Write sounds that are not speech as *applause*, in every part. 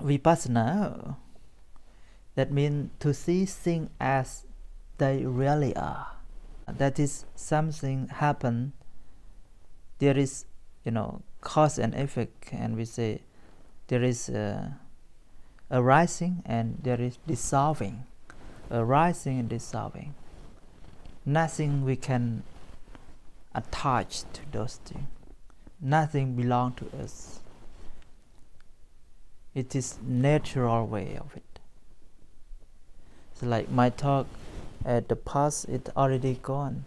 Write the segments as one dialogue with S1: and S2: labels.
S1: vipassana that means to see things as they really are. That is something happen there is you know cause and effect and we say there is a, a rising and there is dissolving. A rising and dissolving. Nothing we can attach to those things nothing belong to us it is natural way of it. So like my talk at the past it already gone.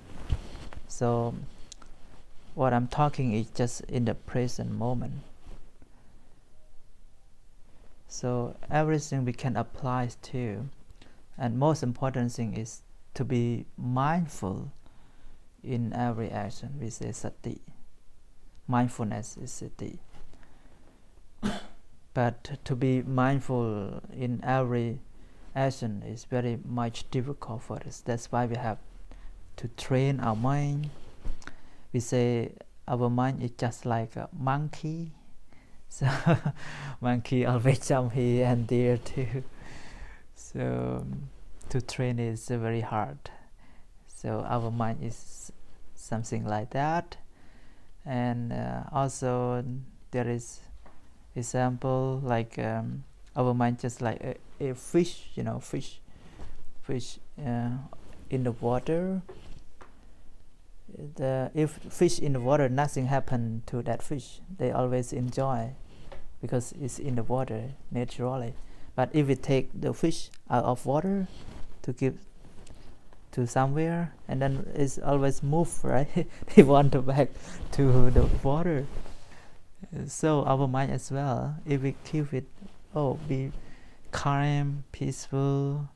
S1: So what i'm talking is just in the present moment. So everything we can apply to and most important thing is to be mindful in every action we say sati. Mindfulness is sati but to be mindful in every action is very much difficult for us. That's why we have to train our mind. We say our mind is just like a monkey. *laughs* So monkey *laughs* always jump here and there too. *laughs* So to train is very hard. So our mind is something like that. And uh, also there is example like um, our mind just like a, a, fish you know fish fish uh, in the water. The if fish in the water nothing happen to that fish. They always enjoy because it's in the water naturally. But if we take the fish out of water to give to somewhere and then it's always move *laughs* right? They want to back to the water so our mind as well if we keep it oh be calm peaceful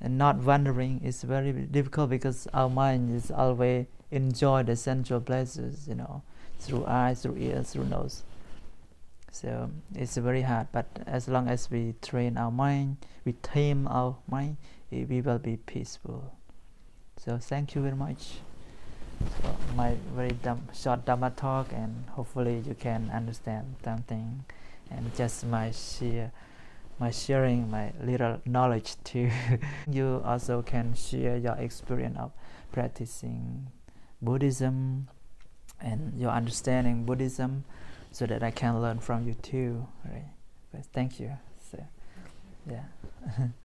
S1: and not wandering is very difficult because our mind is always enjoy the sensual pleasures you know through eyes through ears through nose. So it's very hard but as long as we train our mind we tame our mind we will be peaceful. So thank you very much my very dumb, short Dharma talk and hopefully you can understand something. And just my share my sharing my little knowledge too *laughs* you also can share your experience of practicing Buddhism and your understanding Buddhism so that I can learn from you too right? But thank you so yeah *laughs*